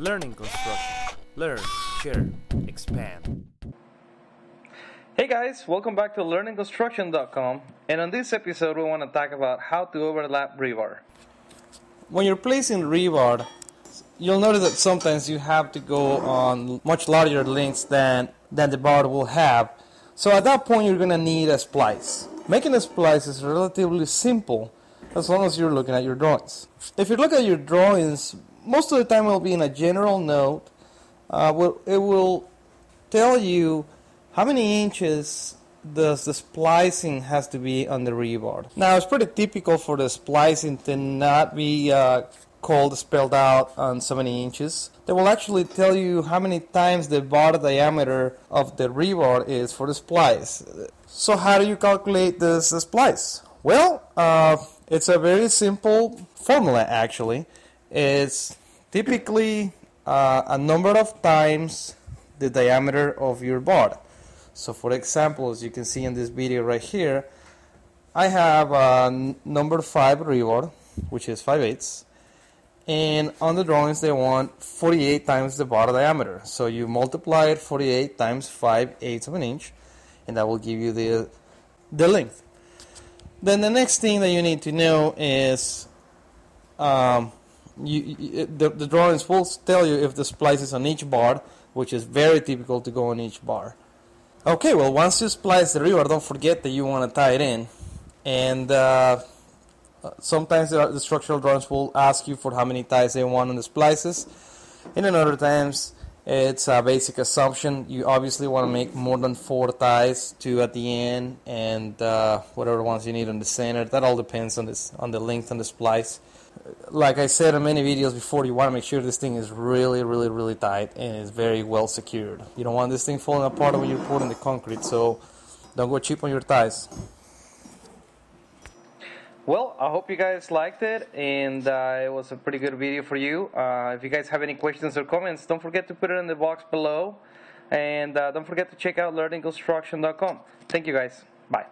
Learning construction. Learn, share, expand. Hey guys, welcome back to learningconstruction.com and on this episode we want to talk about how to overlap rebar. When you're placing rebar, you'll notice that sometimes you have to go on much larger lengths than, than the bar will have. So at that point you're going to need a splice. Making a splice is relatively simple as long as you're looking at your drawings. If you look at your drawings, most of the time it will be in a general note. Uh, it will tell you how many inches does the splicing has to be on the rebar. Now it's pretty typical for the splicing to not be uh, called spelled out on so many inches. They will actually tell you how many times the bar diameter of the rebar is for the splice. So how do you calculate this splice? Well, uh, it's a very simple formula actually. It's typically uh, a number of times the diameter of your bar. So for example, as you can see in this video right here, I have a number 5 rebar, which is 5 eighths, and on the drawings they want 48 times the bar diameter. So you multiply it 48 times 5 eighths of an inch, and that will give you the, the length. Then the next thing that you need to know is um, you, the, the drawings will tell you if the splice is on each bar, which is very typical to go on each bar. Okay, well once you splice the rebar, don't forget that you want to tie it in. And uh, sometimes the, the structural drawings will ask you for how many ties they want on the splices. And then other times it's a basic assumption. You obviously want to make more than four ties, two at the end, and uh, whatever ones you need on the center. That all depends on this on the length on the splice like I said in many videos before, you want to make sure this thing is really, really, really tight and is very well secured. You don't want this thing falling apart when you're pouring the concrete, so don't go cheap on your ties. Well, I hope you guys liked it, and uh, it was a pretty good video for you. Uh, if you guys have any questions or comments, don't forget to put it in the box below, and uh, don't forget to check out learningconstruction.com. Thank you guys. Bye.